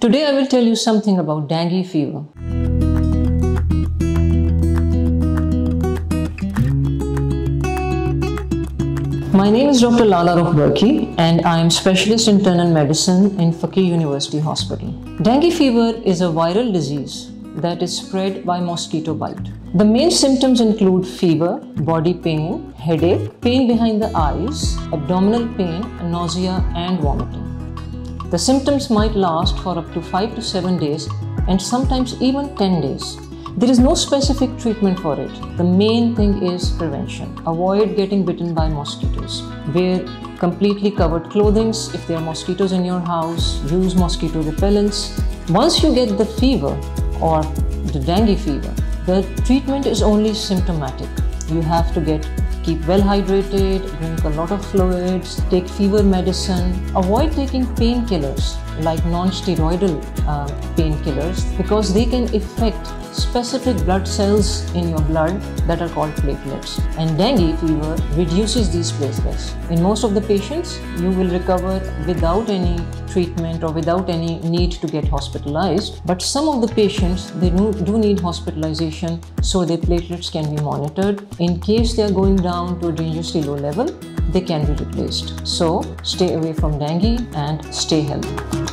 Today I will tell you something about dengue fever. My name is Dr. Lalarukh Burki and I am specialist in internal medicine in Fakeeh University Hospital. Dengue fever is a viral disease that is spread by mosquito bite. The main symptoms include fever, body pain, headache, pain behind the eyes, abdominal pain, nausea and vomiting. The symptoms might last for up to 5 to 7 days and sometimes even 10 days. There is no specific treatment for it. The main thing is prevention. Avoid getting bitten by mosquitoes. Wear completely covered clothing if there are mosquitoes in your house. Use mosquito repellents. Once you get the fever or the dengue fever, the treatment is only symptomatic. You have to get keep well hydrated, drink a lot of fluids, take fever medicine, avoid taking painkillers like non-steroidal uh, painkillers because they can affect specific blood cells in your blood that are called platelets. And dengue fever reduces these platelets. In most of the patients, you will recover without any treatment or without any need to get hospitalized. But some of the patients, they do, need hospitalization so their platelets can be monitored. In case they are going down to a dangerously low level, they can be replaced. So stay away from dengue and stay healthy.